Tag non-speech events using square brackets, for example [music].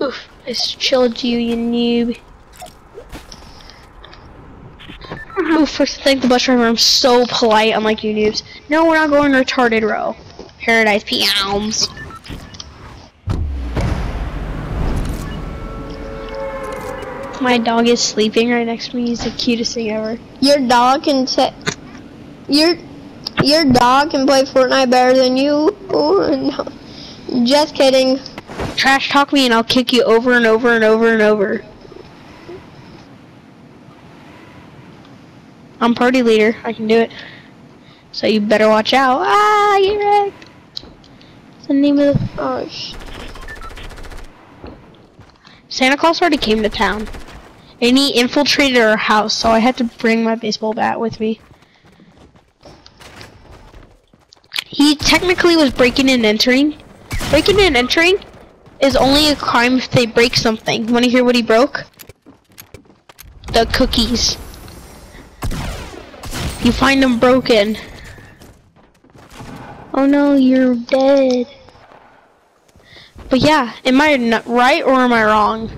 Oof. I chilled you, you noob. Mm-hmm. Oof, first thank the bus driver. I'm so polite, unlike you noobs. No, we're not going to retarded row. Paradise Palms. My dog is sleeping right next to me. He's the cutest thing ever. Your dog can say, your your dog can play Fortnite better than you. Oh, [laughs] no. Just kidding. Trash talk me and I'll kick you over and over and over and over. I'm party leader. I can do it. So you better watch out. Ah, get wrecked. The name of the... Oh, Santa Claus already came to town. And he infiltrated our house, so I had to bring my baseball bat with me. He technically was breaking and entering. Breaking and entering is only a crime if they break something. Wanna hear what he broke? The cookies. You find them broken. Oh no, you're dead. But yeah, am I right or am I wrong?